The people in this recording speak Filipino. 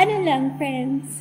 Ano lang, friends?